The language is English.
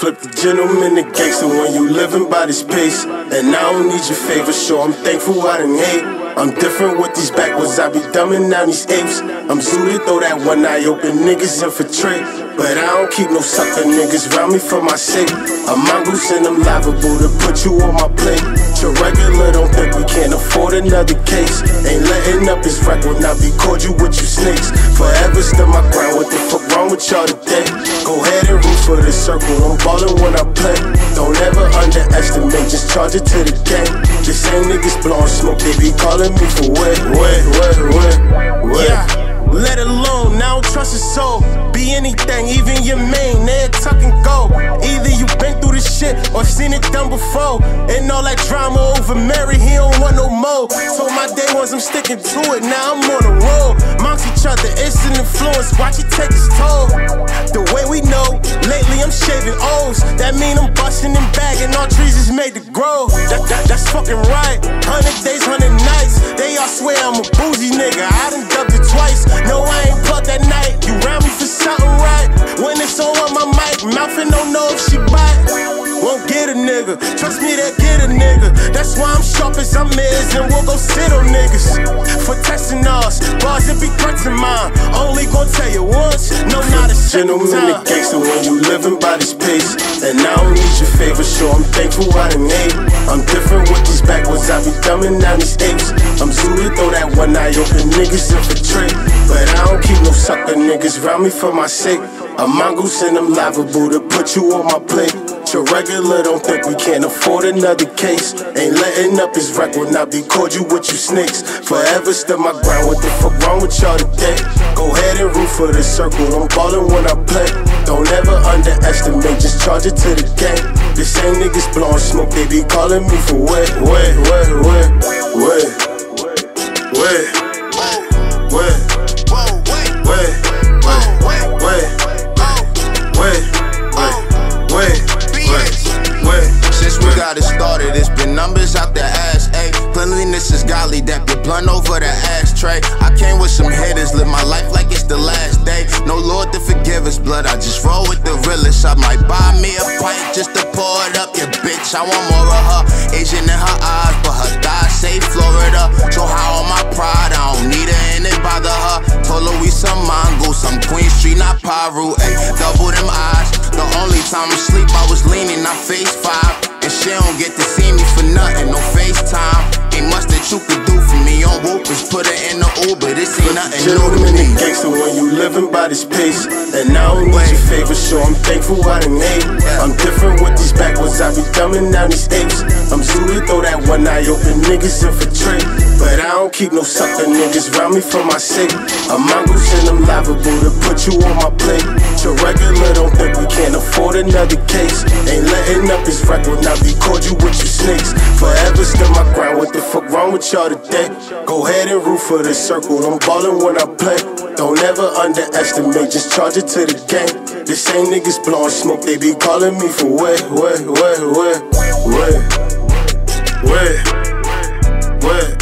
Flip the gentleman to gangster when you living by this pace. And I don't need your favor, sure I'm thankful I didn't hate. I'm different with these backwards, I be dumbing down these apes. I'm zooted, throw that one eye open, niggas infiltrate. But I don't keep no sucker niggas round me for my sake. I'm mongoose and I'm liable to put you on my plate. Your regular don't think we another case. Ain't letting up his record, now be called you with you snakes. Forever still my ground, what the fuck wrong with y'all today? Go ahead and root for the circle, I'm ballin' when I play. Don't ever underestimate, just charge it to the game. The same niggas blowing smoke, they be calling me for wet, wet, wet, wet, wet. Yeah, let alone, now don't trust a soul. Be anything, even your main, they done before. And all that drama over Mary, he don't want no more. Told my day ones I'm sticking to it, now I'm on a roll. Amongst each other, it's an influence, watch it take its toll. The way we know, lately I'm shaving O's. That mean I'm busting and bagging, all trees is made to grow. That, that, that's fucking right. Hundred days, hundred nights. They all swear I'm a boozy nigga. I done nigga. Trust me, they'll get a nigga. That's why I'm sharp as I'm is, and we'll go sit on niggas. For testing us, bars that be threats of mine. Only gon' tell you once, no, not a Gentleman time. and gangster when you living by this pace. And I don't need your favor, sure I'm thankful I didn't hate. I'm different with these backwards, I be dumbing down these apes. I'm zooted, throw that one eye open, niggas infiltrate. But I don't keep no sucker niggas round me for my sake. A mongoose and I'm liable to put you on my plate with your regular, don't think we can't afford another case. Ain't letting up his record, not be cordial with you snakes. Forever stood my ground, what the fuck wrong with y'all today? Go ahead and root for the circle, I'm ballin' when I play. Don't ever underestimate, just charge it to the game. The same niggas blowin' smoke, they be calling me for wet, wet, wet, wet, wet, wet, wet. Started, it's been numbers out the ass, ayy. Cleanliness is godly, that be blunt over the ashtray. I came with some haters, live my life like it's the last day. No Lord to forgive us, blood, I just roll with the realest. I might buy me a pint just to pour it up, yeah, bitch. I want more of her. Asian in her eyes, but her thighs say Florida. So how on my pride, I don't need her and it bother her. Told her we some mongoose, some Queen Street, not Piru, ayy. Double them eyes. Only time I was leaning, I face five. And she don't get to see me for nothing, no FaceTime. Ain't much that you could do for me on whoopers. Put her in the Uber, this ain't nothing new to me. gangster when you living by this pace. And now I don't need your favor, sure I'm thankful I didn't hate. I'm different with these backwards, I be dumbing down these apes. I'm zooted, throw that one eye open, niggas infiltrate. But I don't keep no sucker niggas round me for my sake. A mongoose and I'm liable to put you on my plate. Your Look, we can't afford another case. Ain't letting up this rock, will not record you with your snakes. Forever stand my ground, what the fuck wrong with y'all today? Go ahead and root for the circle, I'm ballin' when I play. Don't ever underestimate, just charge it to the game. The same niggas blowin' smoke, they be calling me for way, way, way, way, way, way, way.